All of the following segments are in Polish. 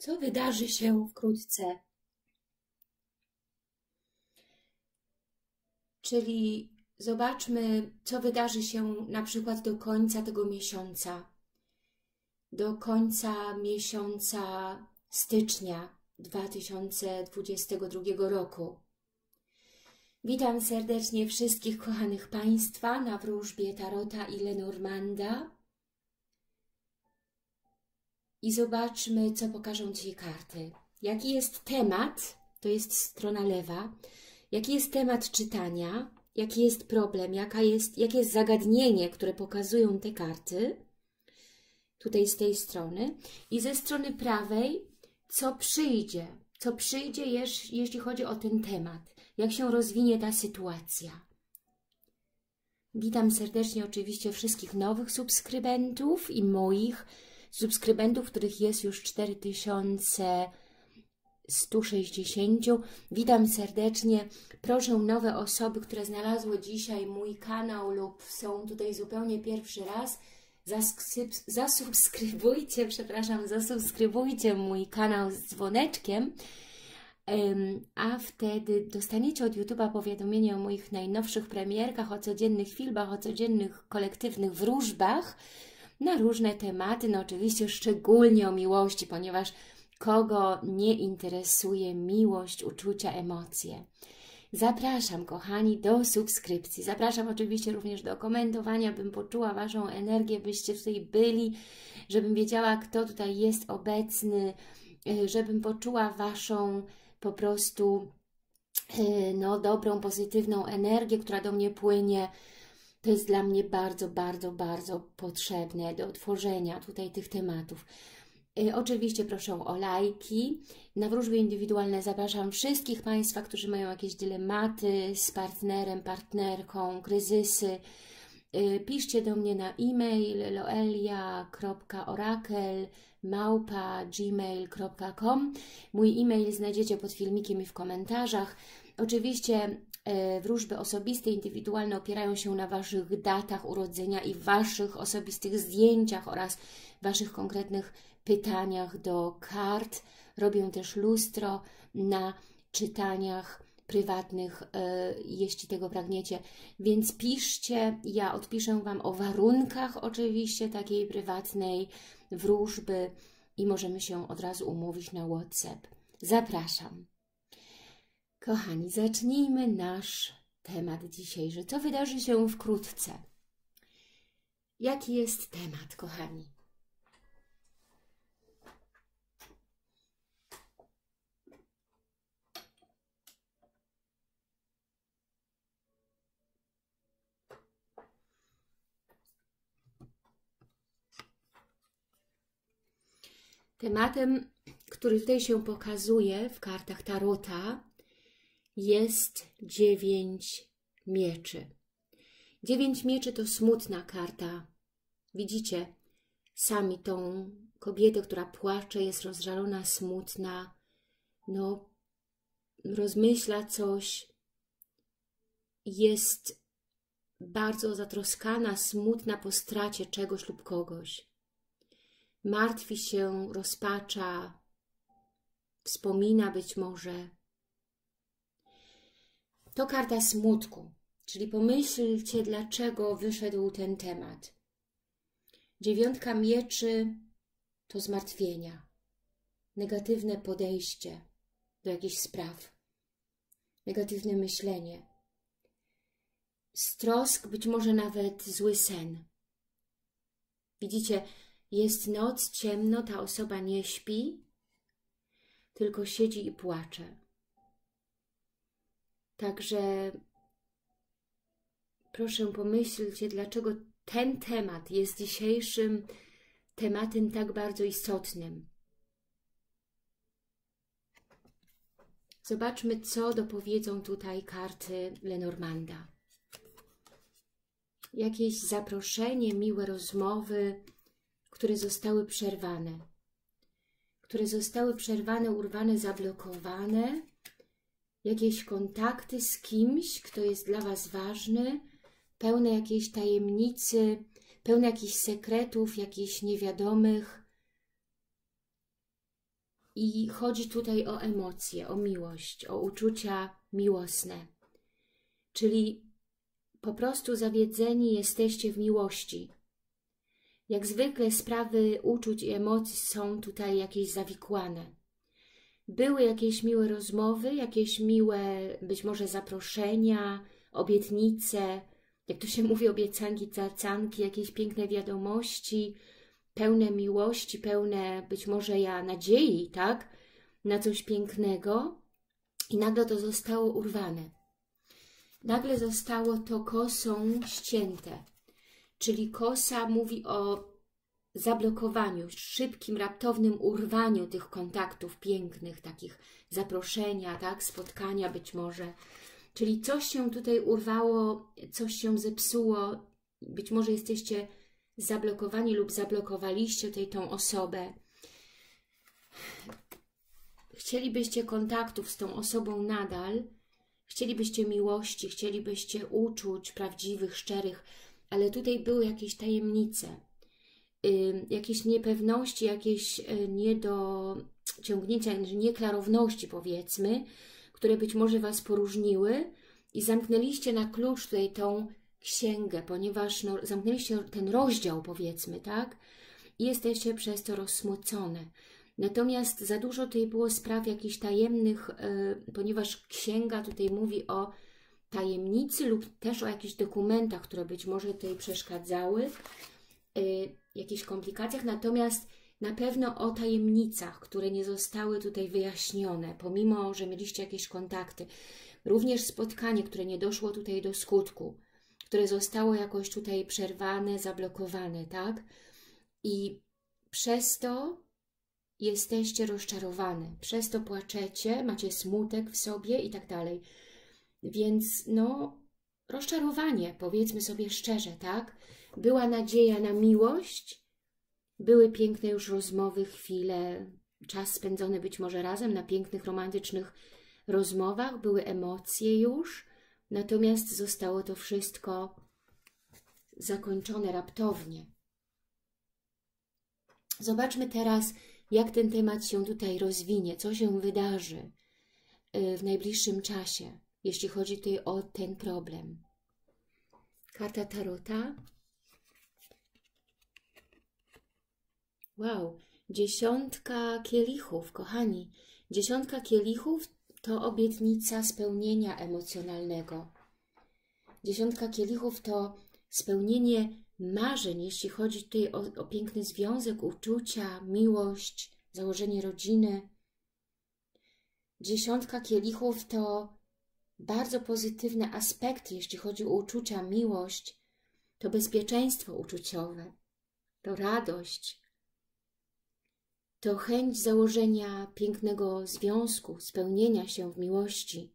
co wydarzy się wkrótce. Czyli zobaczmy, co wydarzy się na przykład do końca tego miesiąca, do końca miesiąca stycznia 2022 roku. Witam serdecznie wszystkich kochanych Państwa na wróżbie Tarota i Lenormanda. I zobaczmy, co pokażą Ci karty. Jaki jest temat, to jest strona lewa, jaki jest temat czytania, jaki jest problem, jaka jest, jakie jest zagadnienie, które pokazują te karty, tutaj z tej strony. I ze strony prawej, co przyjdzie, co przyjdzie, jeśli chodzi o ten temat jak się rozwinie ta sytuacja. Witam serdecznie oczywiście wszystkich nowych subskrybentów i moich subskrybentów, których jest już 4160. Witam serdecznie. Proszę nowe osoby, które znalazły dzisiaj mój kanał lub są tutaj zupełnie pierwszy raz, zasubskrybujcie, przepraszam, zasubskrybujcie mój kanał z dzwoneczkiem, a wtedy dostaniecie od YouTube'a powiadomienie o moich najnowszych premierkach, o codziennych filmach, o codziennych kolektywnych wróżbach na różne tematy, no oczywiście szczególnie o miłości, ponieważ kogo nie interesuje miłość, uczucia, emocje. Zapraszam, kochani, do subskrypcji. Zapraszam oczywiście również do komentowania, bym poczuła Waszą energię, byście tutaj byli, żebym wiedziała, kto tutaj jest obecny, e, żebym poczuła Waszą po prostu e, no, dobrą, pozytywną energię, która do mnie płynie. To jest dla mnie bardzo, bardzo, bardzo potrzebne do otworzenia tutaj tych tematów. E, oczywiście proszę o lajki. Na wróżby indywidualne zapraszam wszystkich Państwa, którzy mają jakieś dylematy z partnerem, partnerką, kryzysy. E, piszcie do mnie na e-mail loelia.orakel małpa gmail.com. Mój e-mail znajdziecie pod filmikiem i w komentarzach. Oczywiście wróżby osobiste, indywidualne opierają się na Waszych datach urodzenia i Waszych osobistych zdjęciach oraz Waszych konkretnych pytaniach do kart. Robię też lustro na czytaniach prywatnych, e, jeśli tego pragniecie. Więc piszcie, ja odpiszę Wam o warunkach oczywiście takiej prywatnej wróżby i możemy się od razu umówić na WhatsApp. Zapraszam. Kochani, zacznijmy nasz temat dzisiejszy. Co wydarzy się wkrótce? Jaki jest temat, kochani? Tematem, który tutaj się pokazuje w kartach Tarota jest dziewięć mieczy. Dziewięć mieczy to smutna karta. Widzicie sami tą kobietę, która płacze, jest rozżalona, smutna, no rozmyśla coś, jest bardzo zatroskana, smutna po stracie czegoś lub kogoś martwi się, rozpacza, wspomina być może. To karta smutku, czyli pomyślcie, dlaczego wyszedł ten temat. Dziewiątka mieczy to zmartwienia, negatywne podejście do jakichś spraw, negatywne myślenie, strosk, być może nawet zły sen. Widzicie, jest noc, ciemno, ta osoba nie śpi, tylko siedzi i płacze. Także proszę pomyślcie, dlaczego ten temat jest dzisiejszym tematem tak bardzo istotnym. Zobaczmy, co dopowiedzą tutaj karty Lenormanda. Jakieś zaproszenie, miłe rozmowy, które zostały przerwane. Które zostały przerwane, urwane, zablokowane. Jakieś kontakty z kimś, kto jest dla Was ważny, pełne jakiejś tajemnicy, pełne jakichś sekretów, jakichś niewiadomych. I chodzi tutaj o emocje, o miłość, o uczucia miłosne. Czyli po prostu zawiedzeni jesteście w miłości. Jak zwykle sprawy uczuć i emocji są tutaj jakieś zawikłane. Były jakieś miłe rozmowy, jakieś miłe być może zaproszenia, obietnice, jak to się mówi, obiecanki, cacanki, jakieś piękne wiadomości, pełne miłości, pełne być może ja nadziei, tak, na coś pięknego i nagle to zostało urwane. Nagle zostało to kosą ścięte, czyli kosa mówi o zablokowaniu, szybkim, raptownym urwaniu tych kontaktów pięknych, takich zaproszenia, tak, spotkania być może. Czyli coś się tutaj urwało, coś się zepsuło, być może jesteście zablokowani lub zablokowaliście tutaj tą osobę. Chcielibyście kontaktów z tą osobą nadal, chcielibyście miłości, chcielibyście uczuć prawdziwych, szczerych, ale tutaj były jakieś tajemnice, jakieś niepewności, jakieś y, niedociągnięcia, nieklarowności powiedzmy, które być może Was poróżniły i zamknęliście na klucz tutaj tą księgę, ponieważ no, zamknęliście ten rozdział powiedzmy, tak? I jesteście przez to rozsmucone. Natomiast za dużo tutaj było spraw jakichś tajemnych, y, ponieważ księga tutaj mówi o tajemnicy lub też o jakichś dokumentach, które być może tutaj przeszkadzały, y, jakichś komplikacjach, natomiast na pewno o tajemnicach, które nie zostały tutaj wyjaśnione, pomimo, że mieliście jakieś kontakty. Również spotkanie, które nie doszło tutaj do skutku, które zostało jakoś tutaj przerwane, zablokowane, tak? I przez to jesteście rozczarowane, przez to płaczecie, macie smutek w sobie i tak dalej. Więc no, rozczarowanie, powiedzmy sobie szczerze, tak? Była nadzieja na miłość, były piękne już rozmowy, chwile, czas spędzony być może razem na pięknych, romantycznych rozmowach, były emocje już, natomiast zostało to wszystko zakończone raptownie. Zobaczmy teraz, jak ten temat się tutaj rozwinie, co się wydarzy y, w najbliższym czasie, jeśli chodzi tutaj o ten problem. Karta Tarota Wow, dziesiątka kielichów, kochani. Dziesiątka kielichów to obietnica spełnienia emocjonalnego. Dziesiątka kielichów to spełnienie marzeń, jeśli chodzi tutaj o, o piękny związek, uczucia, miłość, założenie rodziny. Dziesiątka kielichów to bardzo pozytywne aspekty, jeśli chodzi o uczucia, miłość, to bezpieczeństwo uczuciowe, to radość, to chęć założenia pięknego związku, spełnienia się w miłości.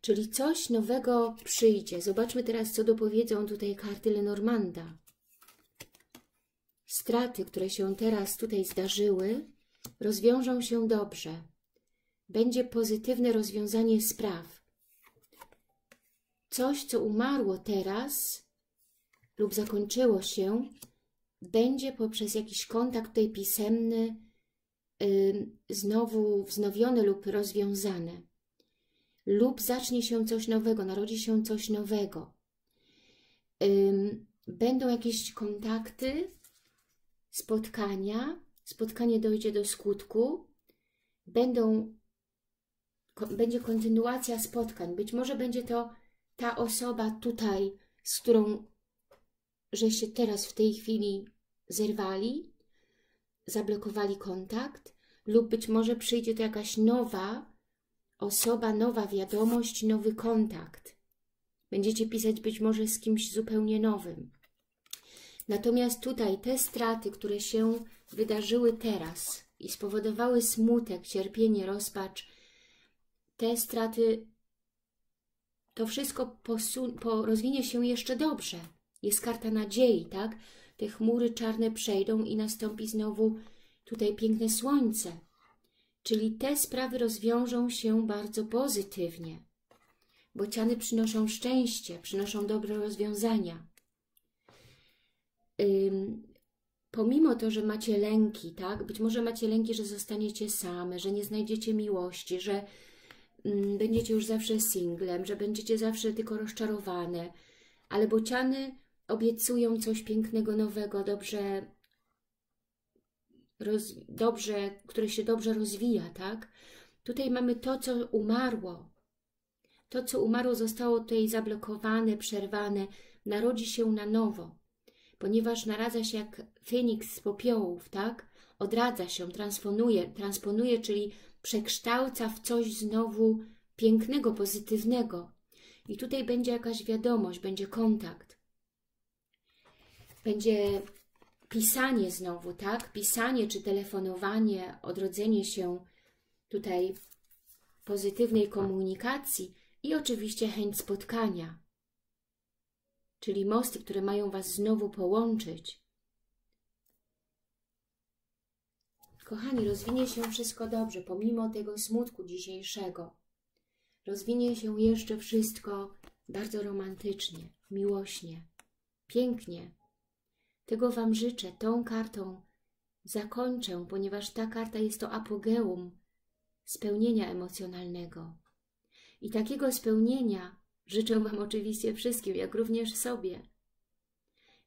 Czyli coś nowego przyjdzie. Zobaczmy teraz, co dopowiedzą tutaj karty Lenormanda. Straty, które się teraz tutaj zdarzyły, rozwiążą się dobrze. Będzie pozytywne rozwiązanie spraw. Coś, co umarło teraz lub zakończyło się, będzie poprzez jakiś kontakt tutaj pisemny znowu wznowione lub rozwiązane. Lub zacznie się coś nowego, narodzi się coś nowego. Będą jakieś kontakty, spotkania, spotkanie dojdzie do skutku, będą, będzie kontynuacja spotkań. Być może będzie to ta osoba tutaj, z którą że się teraz w tej chwili zerwali, zablokowali kontakt lub być może przyjdzie to jakaś nowa osoba, nowa wiadomość, nowy kontakt. Będziecie pisać być może z kimś zupełnie nowym. Natomiast tutaj te straty, które się wydarzyły teraz i spowodowały smutek, cierpienie, rozpacz, te straty, to wszystko po rozwinie się jeszcze dobrze. Jest karta nadziei, tak? Te chmury czarne przejdą i nastąpi znowu tutaj piękne słońce. Czyli te sprawy rozwiążą się bardzo pozytywnie. Bociany przynoszą szczęście, przynoszą dobre rozwiązania. pomimo to, że macie lęki, tak? Być może macie lęki, że zostaniecie same, że nie znajdziecie miłości, że mm, będziecie już zawsze singlem, że będziecie zawsze tylko rozczarowane, ale bociany obiecują coś pięknego, nowego, dobrze, roz, dobrze, które się dobrze rozwija, tak? Tutaj mamy to, co umarło. To, co umarło, zostało tutaj zablokowane, przerwane, narodzi się na nowo, ponieważ naradza się jak Feniks z popiołów, tak? Odradza się, transponuje, transponuje, czyli przekształca w coś znowu pięknego, pozytywnego. I tutaj będzie jakaś wiadomość, będzie kontakt. Będzie pisanie znowu, tak? Pisanie czy telefonowanie, odrodzenie się tutaj pozytywnej komunikacji i oczywiście chęć spotkania, czyli mosty, które mają Was znowu połączyć. Kochani, rozwinie się wszystko dobrze, pomimo tego smutku dzisiejszego. Rozwinie się jeszcze wszystko bardzo romantycznie, miłośnie, pięknie. Tego Wam życzę. Tą kartą zakończę, ponieważ ta karta jest to apogeum spełnienia emocjonalnego. I takiego spełnienia życzę Wam oczywiście wszystkim, jak również sobie.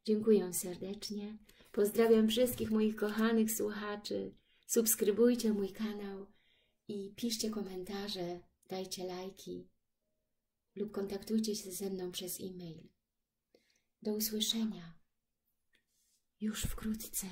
Dziękuję serdecznie. Pozdrawiam wszystkich moich kochanych słuchaczy. Subskrybujcie mój kanał i piszcie komentarze, dajcie lajki lub kontaktujcie się ze mną przez e-mail. Do usłyszenia już wkrótce.